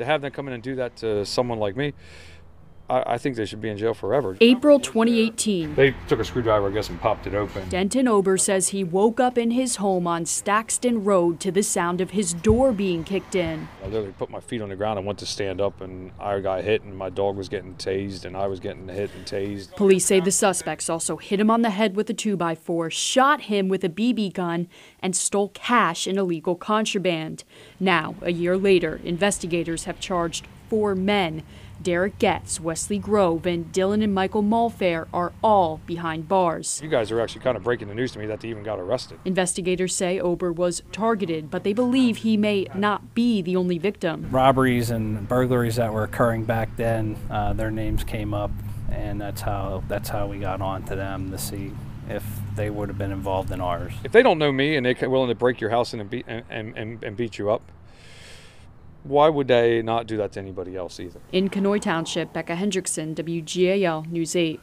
to have them come in and do that to someone like me, I, I think they should be in jail forever. April 2018. They took a screwdriver, I guess, and popped it open. Denton Ober says he woke up in his home on Staxton Road to the sound of his door being kicked in. I literally put my feet on the ground and went to stand up, and I got hit, and my dog was getting tased, and I was getting hit and tased. Police say the suspects also hit him on the head with a 2x4, shot him with a BB gun, and stole cash and illegal contraband. Now, a year later, investigators have charged four men. Derek Getz, Wesley Grove, and Dylan and Michael Mulfair are all behind bars. You guys are actually kind of breaking the news to me that they even got arrested. Investigators say Ober was targeted, but they believe he may not be the only victim. robberies and burglaries that were occurring back then, uh, their names came up, and that's how that's how we got on to them to see if they would have been involved in ours. If they don't know me and they're willing to break your house in and beat and, and, and, and beat you up, why would they not do that to anybody else either? In Conoy Township, Becca Hendrickson, WGAL News 8.